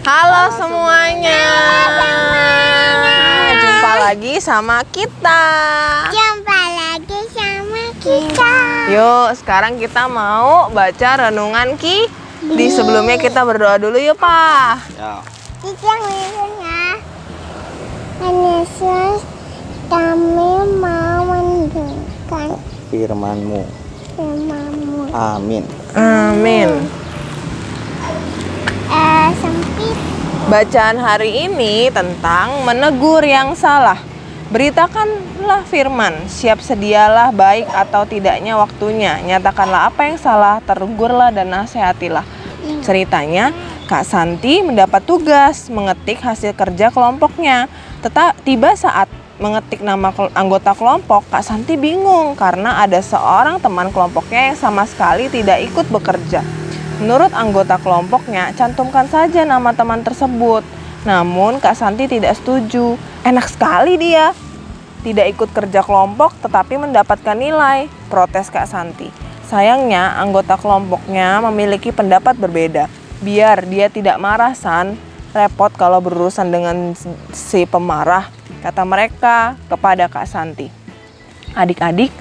Halo semuanya. Jumpa lagi sama kita. Jumpa lagi sama kita. Yuk, sekarang kita mau baca renungan Ki. Di sebelumnya kita berdoa dulu yuk, Pak. Ya. Berikutnya. Yesus, kami mau mendengarkan Firmanmu. firman-Mu. Amin. Amin. Bacaan hari ini tentang menegur yang salah. Beritakanlah firman, siap sedialah baik atau tidaknya waktunya. Nyatakanlah apa yang salah, tergurlah dan nasihatilah. Ceritanya, Kak Santi mendapat tugas mengetik hasil kerja kelompoknya. Tetap tiba saat mengetik nama anggota kelompok, Kak Santi bingung karena ada seorang teman kelompoknya yang sama sekali tidak ikut bekerja. Menurut anggota kelompoknya, cantumkan saja nama teman tersebut. Namun Kak Santi tidak setuju. Enak sekali dia. Tidak ikut kerja kelompok tetapi mendapatkan nilai. Protes Kak Santi. Sayangnya anggota kelompoknya memiliki pendapat berbeda. Biar dia tidak marah San, repot kalau berurusan dengan si pemarah, kata mereka kepada Kak Santi. Adik-adik,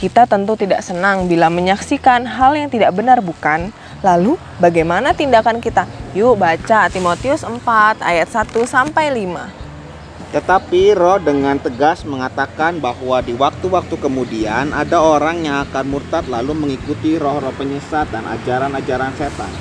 kita tentu tidak senang bila menyaksikan hal yang tidak benar bukan? Lalu bagaimana tindakan kita? Yuk baca Timotius 4 ayat 1 sampai 5. Tetapi roh dengan tegas mengatakan bahwa di waktu-waktu kemudian ada orang yang akan murtad lalu mengikuti roh-roh penyesat dan ajaran-ajaran setan.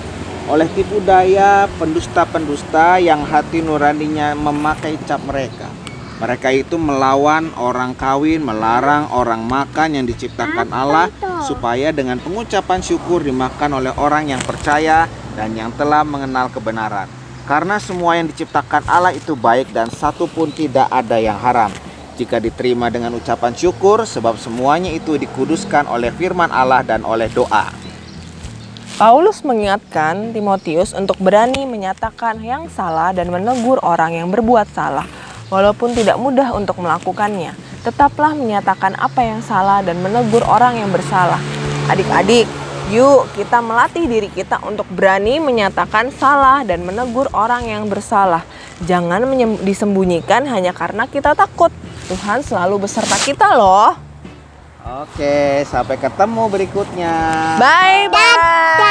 Oleh tipu daya pendusta-pendusta yang hati nuraninya memakai cap mereka. Mereka itu melawan orang kawin, melarang orang makan yang diciptakan Allah supaya dengan pengucapan syukur dimakan oleh orang yang percaya dan yang telah mengenal kebenaran. Karena semua yang diciptakan Allah itu baik dan satu pun tidak ada yang haram. Jika diterima dengan ucapan syukur sebab semuanya itu dikuduskan oleh firman Allah dan oleh doa. Paulus mengingatkan Timotius untuk berani menyatakan yang salah dan menegur orang yang berbuat salah. Walaupun tidak mudah untuk melakukannya, tetaplah menyatakan apa yang salah dan menegur orang yang bersalah. Adik-adik, yuk kita melatih diri kita untuk berani menyatakan salah dan menegur orang yang bersalah. Jangan disembunyikan hanya karena kita takut. Tuhan selalu beserta kita loh. Oke, sampai ketemu berikutnya. Bye bye.